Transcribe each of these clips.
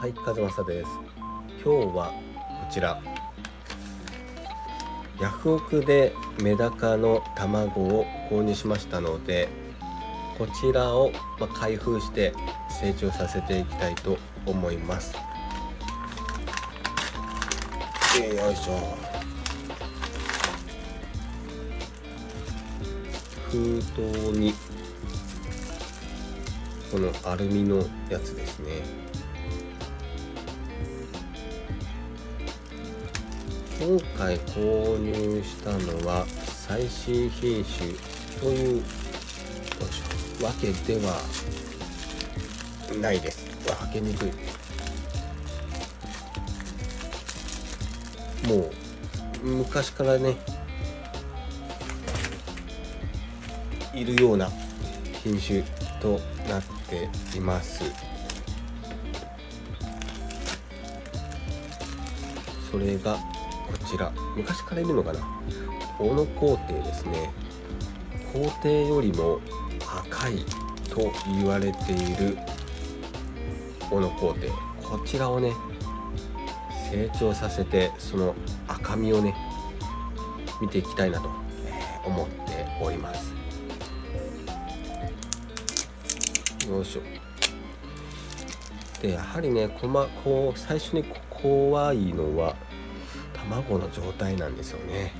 はい風正です。今日はこちら。ヤフオクでメダカの卵を購入しましたのでこちらをま開封して成長させていきたいと思います。よいしょ。封筒にこのアルミのやつですね。今回購入したのは最新品種というわけではないです。開けにくい。もう昔からねいるような品種となっています。それがこちら。昔からいるのかな？小野皇帝ですね。皇帝よりも赤いと言われている小野皇帝。こちらをね成長させてその赤みをね見ていきたいなと思っております。よいしょ。でやはりねこまこう最初に怖いのは卵の状態なんですよね。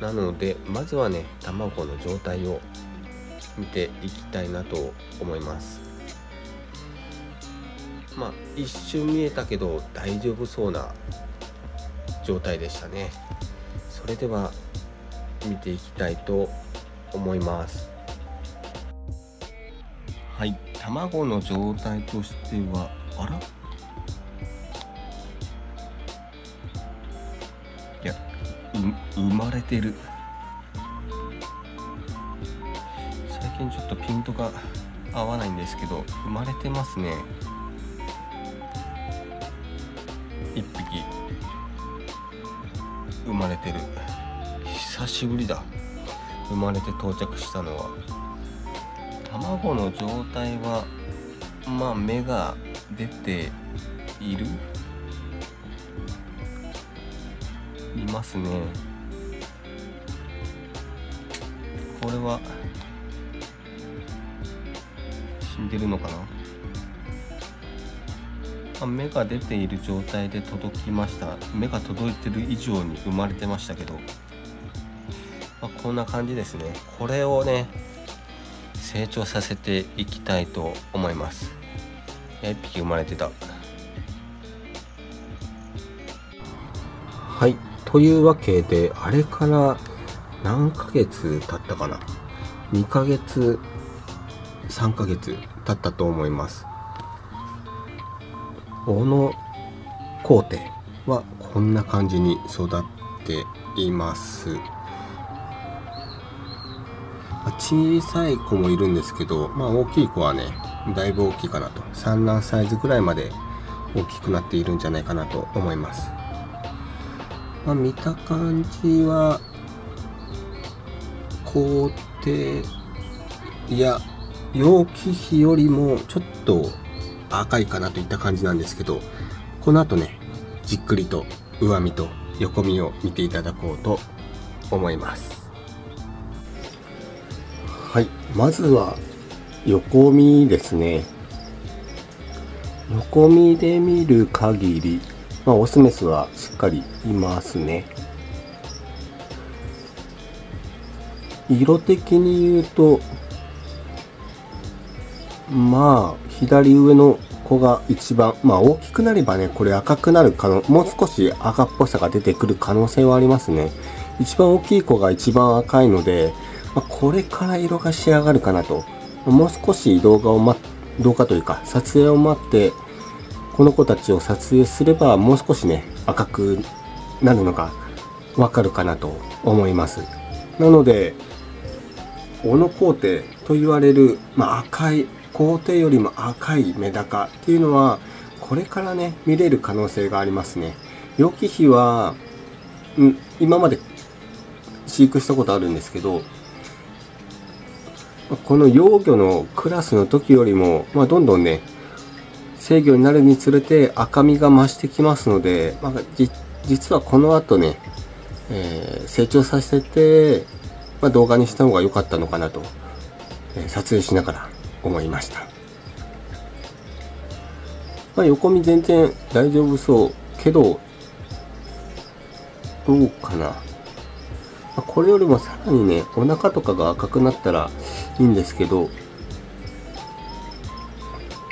なのでまずはね卵の状態を見ていきたいなと思います。まあ一瞬見えたけど大丈夫そうな状態でしたね。それでは見ていきたいと思います。はい。卵の状態としてはあら？生まれてる。最近ちょっとピントが合わないんですけど生まれてますね。1匹。生まれてる。久しぶりだ。生まれて到着したのは。卵の状態はまあ芽が出ている。いますね。これは。死んでるのかな？あ芽が出ている状態で届きました。芽が届いてる以上に生まれてましたけど、まあ、こんな感じですね。これをね成長させていきたいと思います。1匹生まれてた。はい。というわけであれから何ヶ月経ったかな？2ヶ月3ヶ月経ったと思います小野工程はこんな感じに育っています小さい子もいるんですけど、まあ大きい子はね、だいぶ大きいかなと。産卵サイズぐらいまで大きくなっているんじゃないかなと思います。まあ見た感じは、工程や容器比よりもちょっと赤いかなといった感じなんですけど、この後ね、じっくりと上身と横身を見ていただこうと思います。はいまずは横見ですね横見で見る限り、まあ、オスメスはしっかりいますね色的に言うとまあ左上の子が一番まあ大きくなればねこれ赤くなる可能もう少し赤っぽさが出てくる可能性はありますね一番大きい子が一番赤いのでまあ、これから色が仕上がるかなと。もう少し動画を待動画というか撮影を待って、この子たちを撮影すればもう少しね、赤くなるのがわかるかなと思います。なので、小野工程と言われる、まあ、赤い、工程よりも赤いメダカっていうのは、これからね、見れる可能性がありますね。良き日は、ん今まで飼育したことあるんですけど、この幼魚のクラスの時よりも、まあ、どんどんね、制御になるにつれて赤みが増してきますので、まあ、実はこの後ね、えー、成長させて、まあ、動画にした方が良かったのかなと、えー、撮影しながら思いました。まあ、横見全然大丈夫そうけど、どうかな。まこれよりもさらにね、お腹とかが赤くなったらいいんですけど、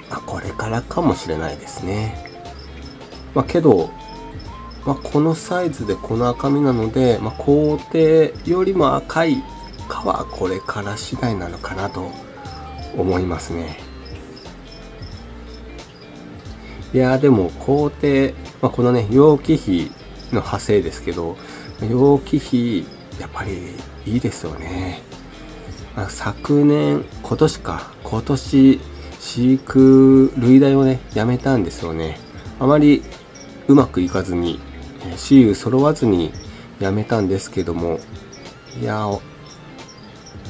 あ、これからかもしれないですね。まあ、けど、まあ、このサイズでこの赤みなので、まあ、工程よりも赤いかはこれから次第なのかなと思いますね。いやでも工程、まあ、このね、容器費の派生ですけど、容器費、やっぱりいいですよね。まあ、昨年、今年か、今年、飼育類大をね、やめたんですよね。あまりうまくいかずに、雌雄揃わずにやめたんですけども、いや、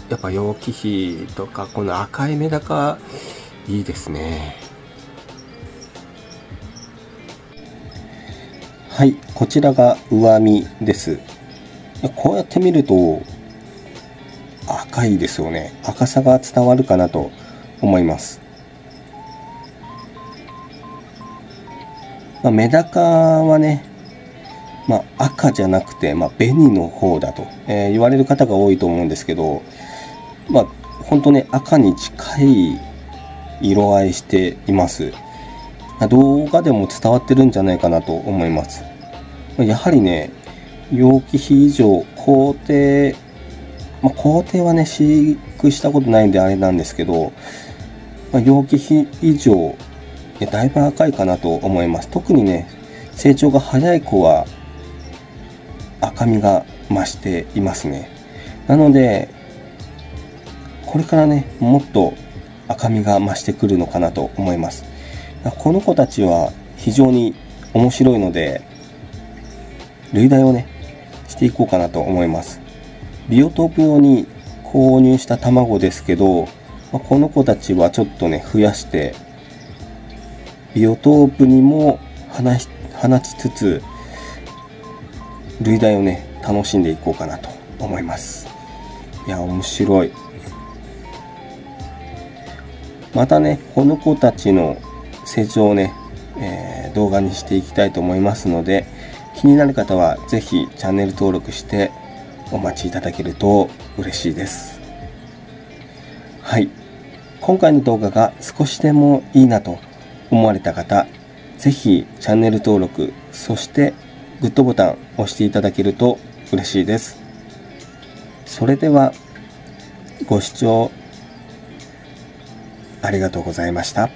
やっぱ楊貴妃とか、この赤いメダカ、いいですね。はい、こちらが上身です。こうやって見ると、赤いですよね。赤さが伝わるかなと思います。まあ、メダカはね、まあ、赤じゃなくて、まあ、紅の方だと、えー、言われる方が多いと思うんですけど、まあ、本当ね、赤に近い色合いしています。動画でも伝わってるんじゃないかなと思います。やはりね、容器比以上、工程、まあ、工程はね、飼育したことないんであれなんですけど、まあ、容器比以上、だいぶ赤いかなと思います。特にね、成長が早い子は赤みが増していますね。なので、これからね、もっと赤みが増してくるのかなと思います。この子たちは非常に面白いので、類題をね、していこうかなと思います。ビオトープ用に購入した卵ですけど、この子たちはちょっとね、増やして、ビオトープにも放ちつつ、類題をね、楽しんでいこうかなと思います。いや、面白い。またね、この子たちの成長をね、えー、動画にしていきたいと思いますので、気になる方は是非チャンネル登録してお待ちいただけると嬉しいです。はい。今回の動画が少しでもいいなと思われた方、是非チャンネル登録、そしてグッドボタンを押していただけると嬉しいです。それでは、ご視聴ありがとうございました。